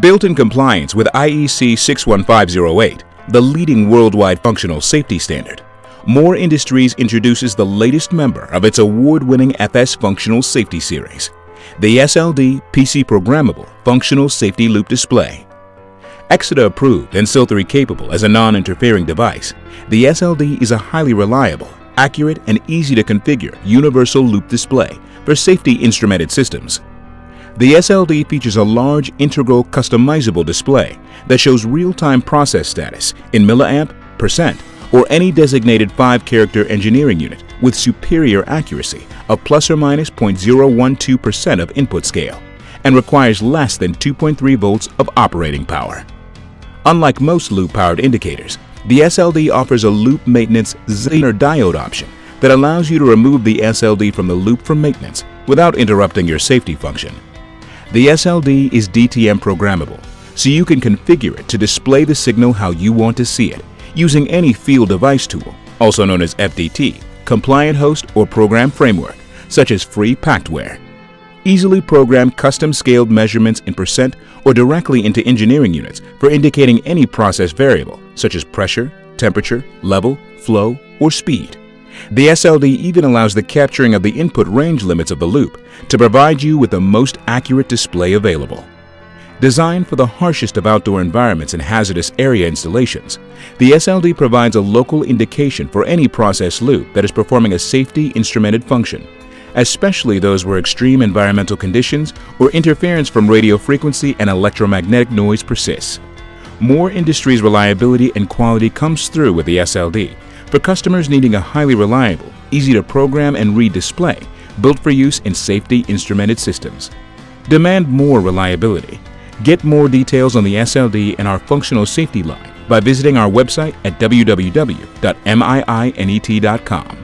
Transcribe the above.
Built in compliance with IEC 61508, the leading worldwide functional safety standard, Moore Industries introduces the latest member of its award-winning FS Functional Safety Series, the SLD PC Programmable Functional Safety Loop Display. exida approved and SIL 3 capable as a non-interfering device, the SLD is a highly reliable, accurate, and easy to configure universal loop display for safety instrumented systems. The SLD features a large integral customizable display that shows real-time process status in milliamp, percent, or any designated 5-character engineering unit with superior accuracy of plus or minus 0.012% of input scale and requires less than 2.3 volts of operating power. Unlike most loop-powered indicators, the SLD offers a loop maintenance Zener diode option that allows you to remove the SLD from the loop for maintenance without interrupting your safety function. The SLD is DTM programmable, so you can configure it to display the signal how you want to see it using any field device tool, also known as FDT, compliant host or program framework, such as free Pactware easily program custom-scaled measurements in percent or directly into engineering units for indicating any process variable, such as pressure, temperature, level, flow, or speed. The SLD even allows the capturing of the input range limits of the loop to provide you with the most accurate display available. Designed for the harshest of outdoor environments and hazardous area installations, the SLD provides a local indication for any process loop that is performing a safety instrumented function especially those where extreme environmental conditions or interference from radio frequency and electromagnetic noise persists. Moore Industries' reliability and quality comes through with the SLD for customers needing a highly reliable, easy to program and read display built for use in safety instrumented systems. Demand more reliability. Get more details on the SLD and our functional safety line by visiting our website at www.miinet.com.